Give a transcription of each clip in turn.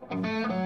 Música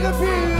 make filho!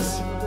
Listen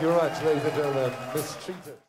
Thank you very much, ladies and gentlemen. Mistreated.